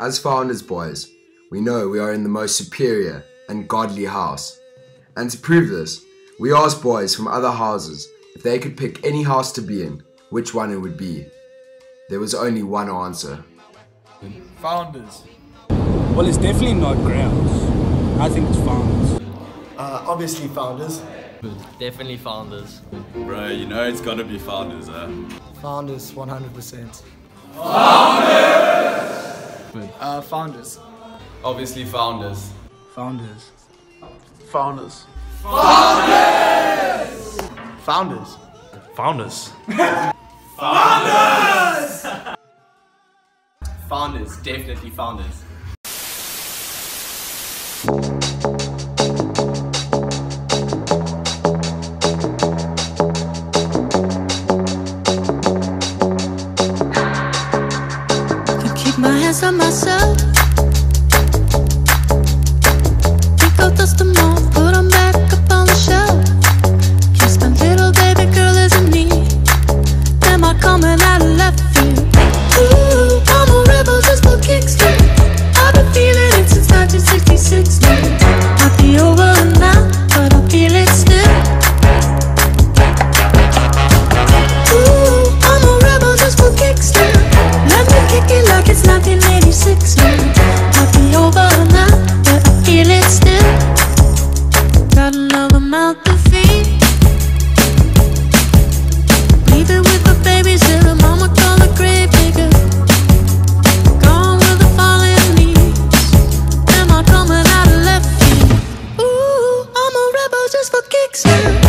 As founders, boys, we know we are in the most superior and godly house. And to prove this, we asked boys from other houses if they could pick any house to be in, which one it would be. There was only one answer. Founders. Well, it's definitely not grounds. I think it's founders. Uh, obviously founders. Definitely founders. Bro, you know it's gotta be founders, uh. Founders, 100%. Uh, founders. Obviously founders. Founders. Founders. Founders. Founders. Founders. Definitely founders. Can keep hands on myself. Think of dust just wat kicks.